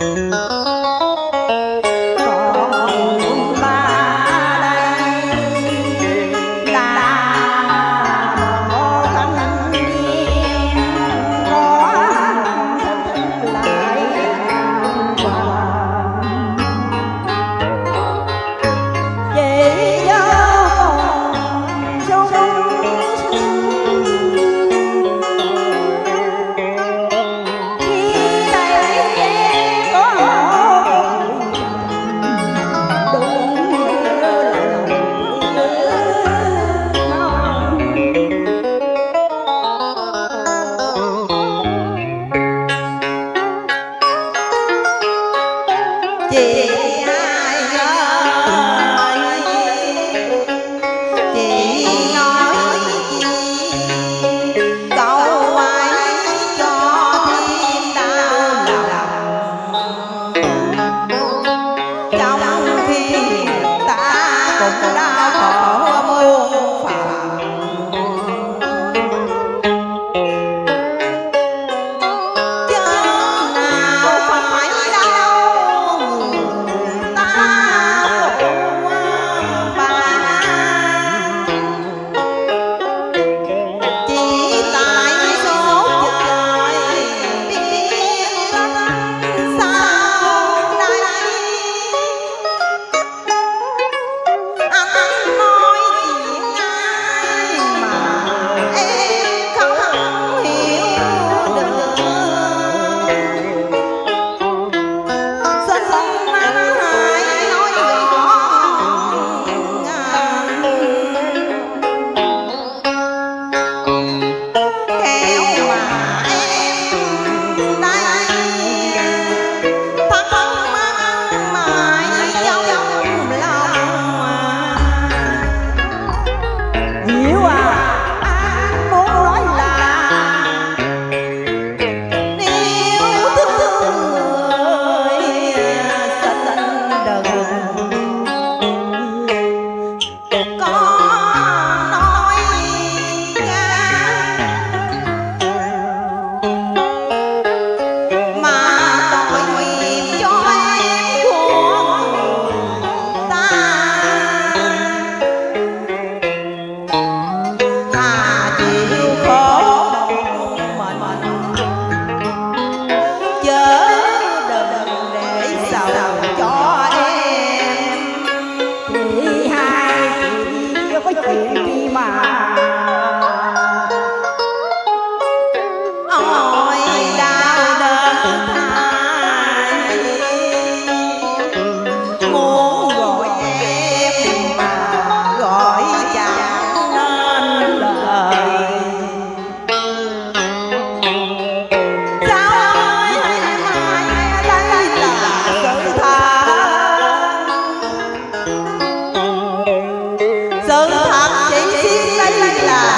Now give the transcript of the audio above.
Uh-oh. ngu gọi em mà gọi chẳng nên lời sao ơi đây là sự thật sự thật những xin đây là